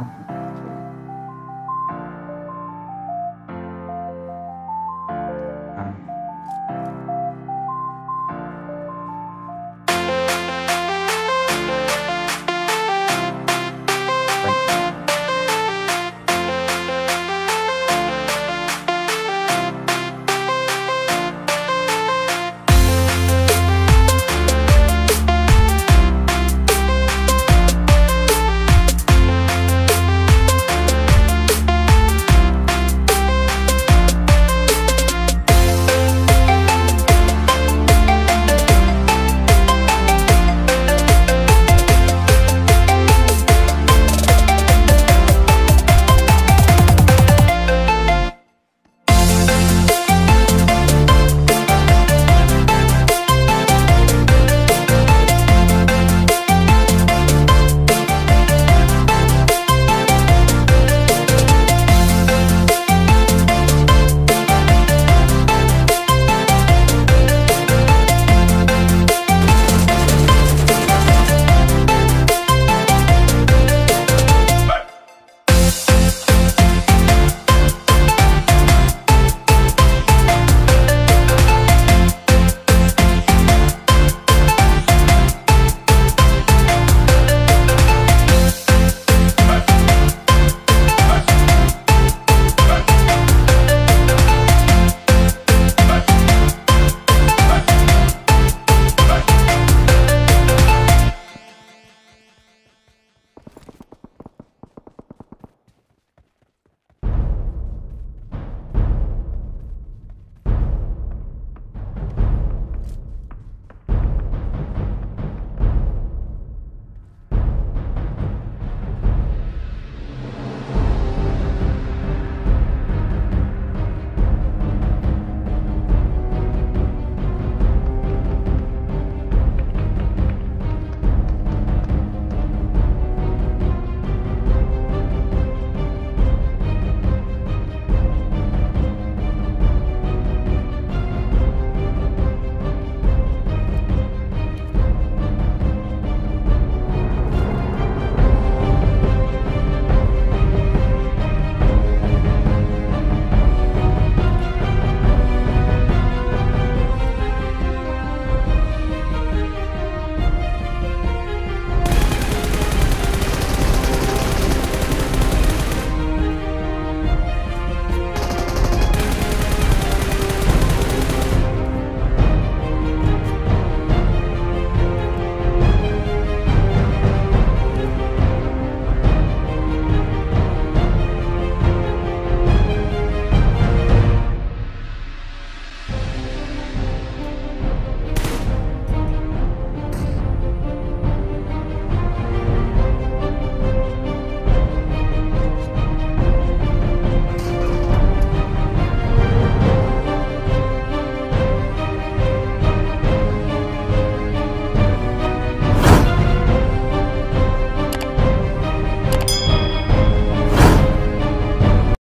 job.